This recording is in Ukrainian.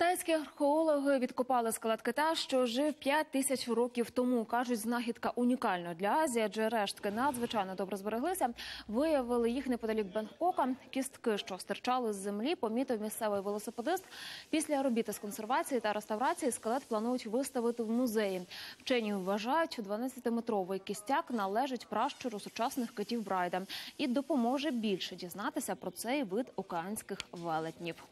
Тайські археологи відкопали склад кита, що жив 5 тисяч років тому. кажуть, знахідка унікальна для Азії, адже рештки надзвичайно добре збереглися. Виявили їх неподалік Бангкока. Кістки, що стирчали з землі, помітив місцевий велосипедист. Після робіт з консервації та реставрації скелет планують виставити в музеї. Вчені вважають, 12-метровий кістяк належить пращуру сучасних китів Брайда і допоможе більше дізнатися про цей вид океанських велетнів.